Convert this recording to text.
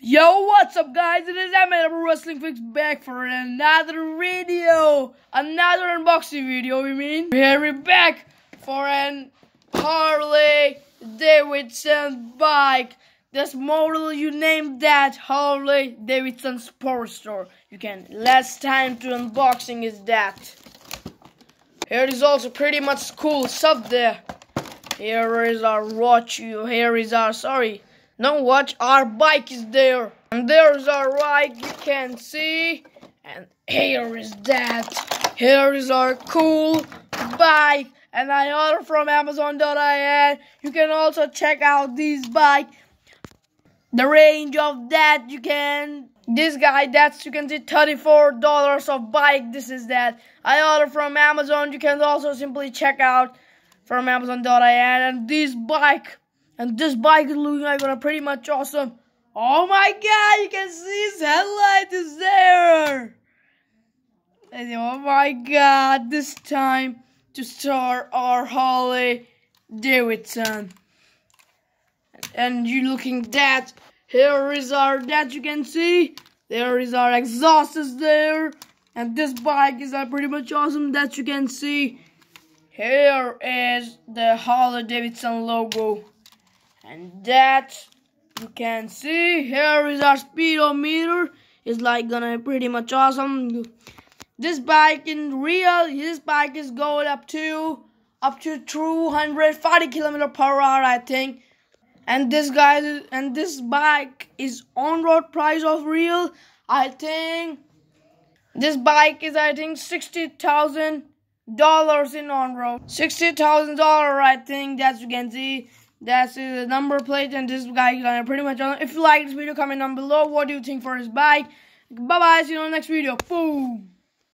Yo, what's up guys? It is Ahmed Wrestling Figs back for another video. Another unboxing video, we mean. Here we're back for an Harley Davidson bike. This model you named that Harley Davidson Sportster. You can last time to unboxing is that. Here is also pretty much cool stuff there. Here is our watch. Here is our sorry now watch, our bike is there. And there's our bike, you can see. And here is that. Here is our cool bike. And I order from Amazon.in. You can also check out this bike. The range of that you can this guy that's you can see $34 of bike this is that i order from amazon you can also simply check out from amazon.in and this bike and this bike is looking like a pretty much awesome. Oh my god, you can see his headlight is there. And oh my god, this time to start our Harley Davidson. And you looking that, here is our, that you can see. There is our exhaust is there. And this bike is uh, pretty much awesome that you can see. Here is the Harley Davidson logo and that you can see here is our speedometer it's like gonna be pretty much awesome. This bike in real this bike is going up to up to 240 kilometer per hour i think. And this guy and this bike is on road price of real i think. This bike is i think sixty thousand dollars in on road. sixty thousand dollar i think as you can see that's the number plate and this guy gonna pretty much if you like this video comment down below. What do you think for his bike? Bye bye see you on the next video. Boom